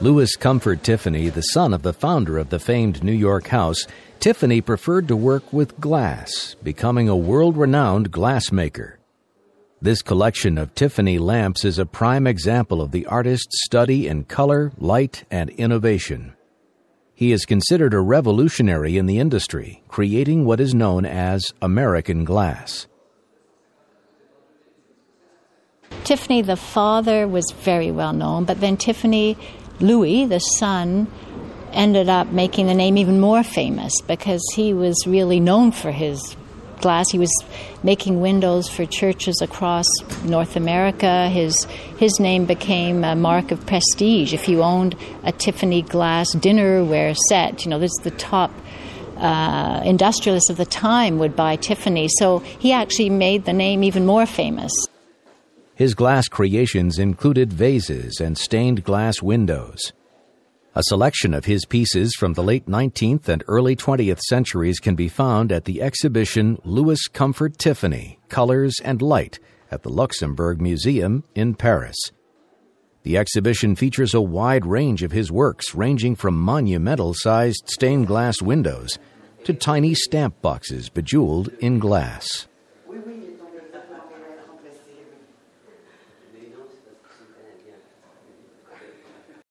Louis Comfort Tiffany, the son of the founder of the famed New York house, Tiffany preferred to work with glass, becoming a world renowned glassmaker. This collection of Tiffany lamps is a prime example of the artist's study in color, light, and innovation. He is considered a revolutionary in the industry, creating what is known as American glass. Tiffany, the father, was very well known, but then Tiffany Louis, the son, ended up making the name even more famous because he was really known for his glass. He was making windows for churches across North America. His his name became a mark of prestige. If you owned a Tiffany glass dinnerware set, you know this is the top. Uh, industrialists of the time would buy Tiffany, so he actually made the name even more famous. His glass creations included vases and stained glass windows. A selection of his pieces from the late 19th and early 20th centuries can be found at the exhibition Louis Comfort Tiffany Colors and Light at the Luxembourg Museum in Paris. The exhibition features a wide range of his works, ranging from monumental sized stained glass windows to tiny stamp boxes bejeweled in glass.